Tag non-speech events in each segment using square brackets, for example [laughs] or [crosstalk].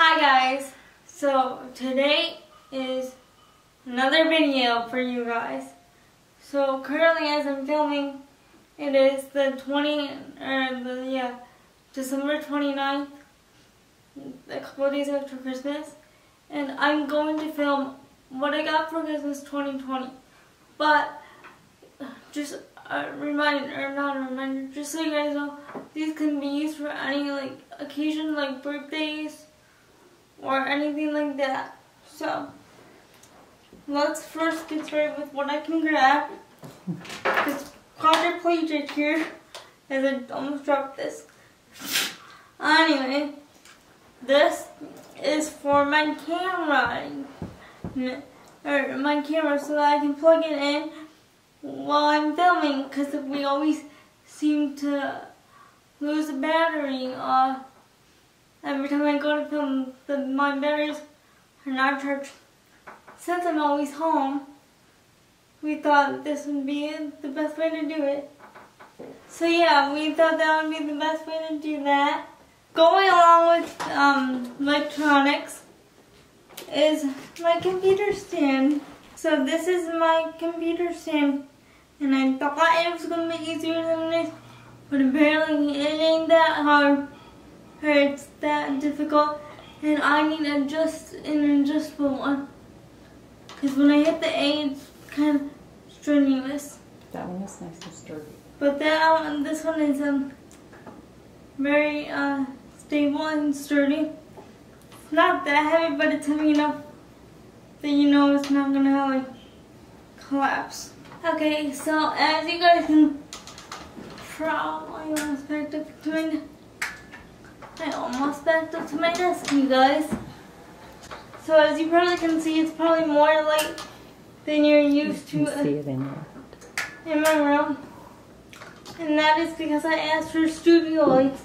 guys, so today is another video for you guys. So currently as I'm filming, it is the 20, or the, yeah, December 29th, a couple of days after Christmas. And I'm going to film what I got for Christmas 2020. But, just a reminder, not a reminder, just so you guys know, these can be used for any like occasion like birthdays or anything like that. So, let's first get started with what I can grab. This quadriplegic here, as I almost dropped this. Anyway, this is for my camera, or my camera so that I can plug it in while I'm filming because we always seem to lose the battery uh, every time I go to film the, my batteries are not charged since I'm always home we thought this would be the best way to do it. So yeah we thought that would be the best way to do that. Going along with um, electronics is my computer stand. So this is my computer stand and I thought it was going to be easier than this, but apparently it ain't that hard, or it's that difficult, and I need a just an adjustable one. Because when I hit the A, it's kind of strenuous. That one is nice and sturdy. But that one, this one is um very uh, stable and sturdy. It's not that heavy, but it's heavy enough that you know it's not gonna like collapse. Okay, so as you guys can probably up to I almost backed up to my desk, you guys. So as you probably can see, it's probably more light than you're used you to see it in there. in my room. And that is because I asked for studio lights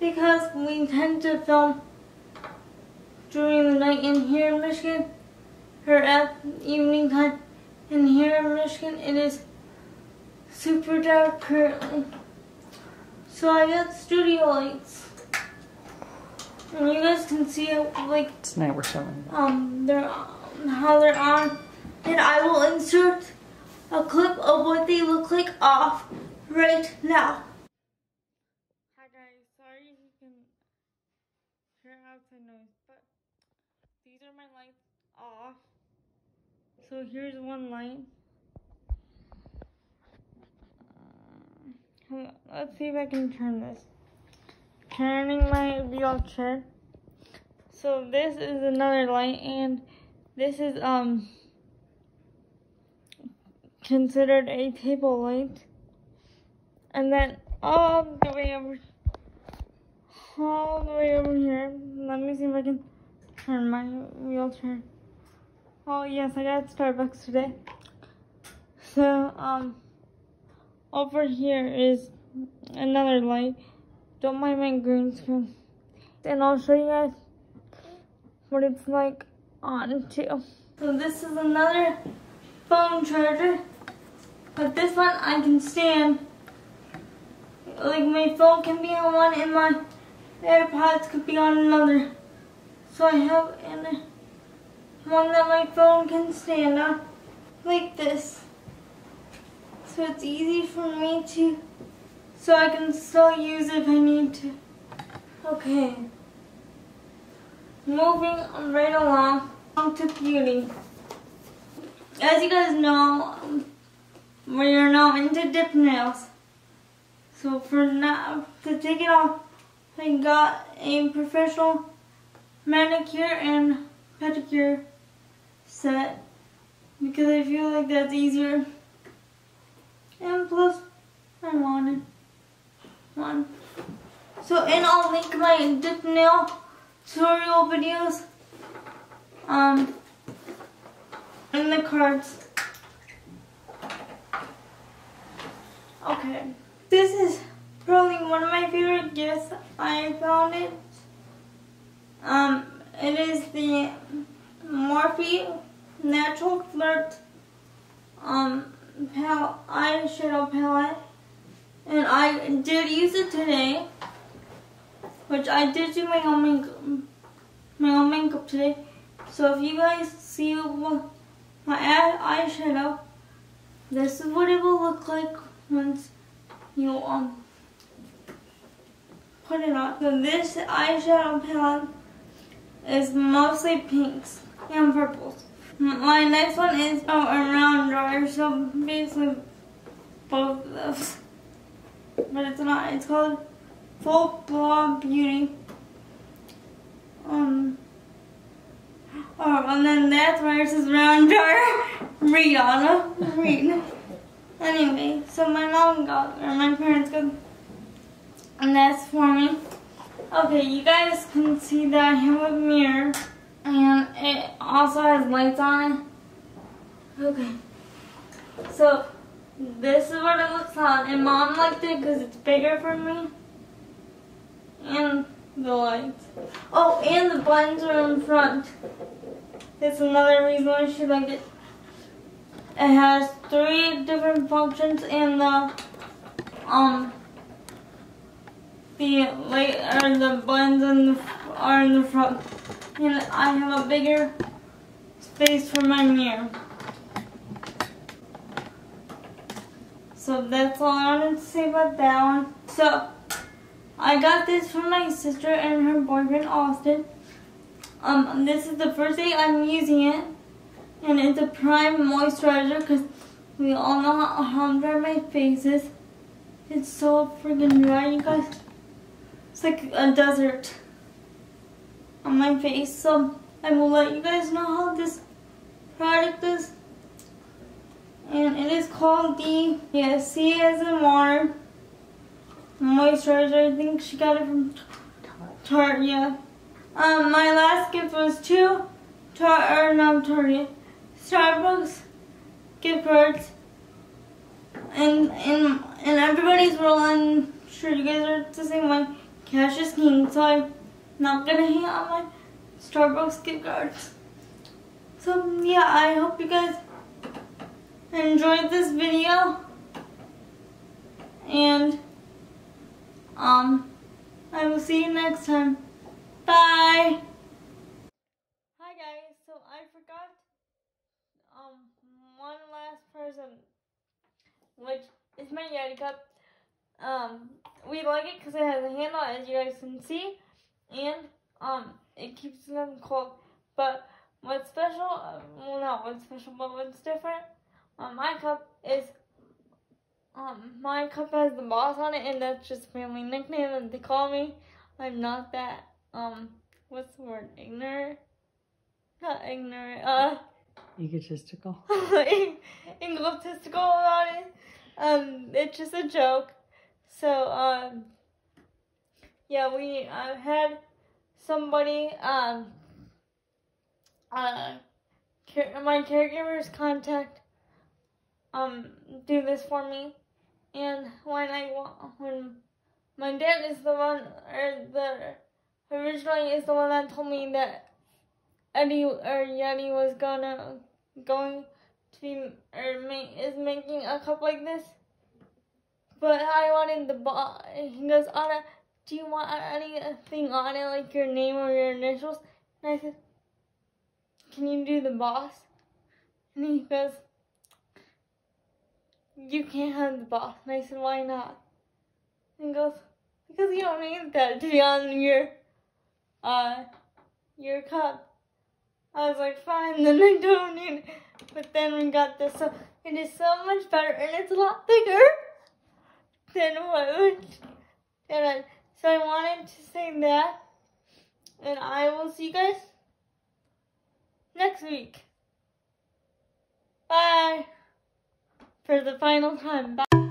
because we tend to film during the night in here in Michigan or at evening time and here in Michigan, it is super dark currently. So I got studio lights. And you guys can see it, like, Tonight we're showing that. um, they're, how they're on. And I will insert a clip of what they look like off right now. Hi guys, sorry if you can hear outside noise, but these are my lights off. So here's one light. Uh, Let's see if I can turn this. Turning my wheelchair. So this is another light and this is um considered a table light. And then all the way over all the way over here. Let me see if I can turn my wheelchair. Oh yes, I got Starbucks today. So um over here is another light. Don't mind my green screen. And I'll show you guys what it's like on too. So this is another phone charger. But this one I can stand. Like my phone can be on one and my AirPods could be on another. So I have an one that my phone can stand on, like this. So it's easy for me to, so I can still use it if I need to. Okay. Moving right along on to beauty. As you guys know, we are now into dip nails. So for now, to take it off, I got a professional manicure and pedicure set because I feel like that's easier. And plus, I wanted one. So, and I'll link my dip nail tutorial videos um, in the cards. Okay, this is probably one of my favorite gifts. I found it. Um, it is the Morphe Natural Flirt um pal eyeshadow palette. And I did use it today. Which I did do my own make my own makeup today. So if you guys see my eyeshadow, this is what it will look like once you um put it on. So this eyeshadow palette is mostly pinks and purples. My next one is oh, a round so basically both of those. But it's not, it's called Full Blow Beauty. Um, oh, and then that's it says round drawer, Rihanna, Read. Anyway, so my mom got, or my parents got, and that's for me. Okay, you guys can see that I have a mirror, and it also has lights on it. Okay, so this is what it looks like, and mom liked it because it's bigger for me. And the lights. Oh, and the buttons are in front. That's another reason why she liked it. It has three different functions and the um the light or the buttons in the, are in the front. And I have a bigger space for my mirror. So that's all I wanted to say about that one. So I got this from my sister and her boyfriend Austin. Um, this is the first day I'm using it and it's a prime moisturizer because we all know how, dry my face is. It's so freaking dry, you guys. It's like a desert on my face. So I will let you guys know how this product is. And it is called the yeah, C as in water moisturizer. I think she got it from Tarte, yeah. Um, my last gift was two Tarte, or not Target. Starbucks gift cards. And and and everybody's rolling. Sure, you guys are the same way. Cash is king, so I'm not gonna hang on my Starbucks gift cards. So yeah, I hope you guys enjoyed this video. And um, I will see you next time. Bye. Hi guys. So I forgot um one last present, which is my Yeti cup. Um, we like it because it has a handle, as you guys can see, and um, it keeps them cold. But what's special? Uh, well, not what's special, but what's different on my cup is um, my cup has the boss on it, and that's just family nickname that they call me. I'm not that, um, what's the word, ignorant? Not ignorant, uh... Egotistical? [laughs] egotistical about it. Um, it's just a joke. So, um, yeah, we, uh, had somebody, um, uh, my caregiver's contact, um, do this for me. And when I when my dad is the one, or the originally is the one that told me that Eddie or Yeti was gonna going to be or make, is making a cup like this. But I wanted the boss. He goes, Ana, do you want anything on it, like your name or your initials? And I said, Can you do the boss? And he goes, you can't have the boss. And I said, why not? And he goes, because you don't need that to be on your, uh, your cup. I was like, fine, then I don't need it. But then we got this, so it is so much better, and it's a lot bigger than what, and I, so I wanted to say that, and I will see you guys next week. Bye for the final time. Bye.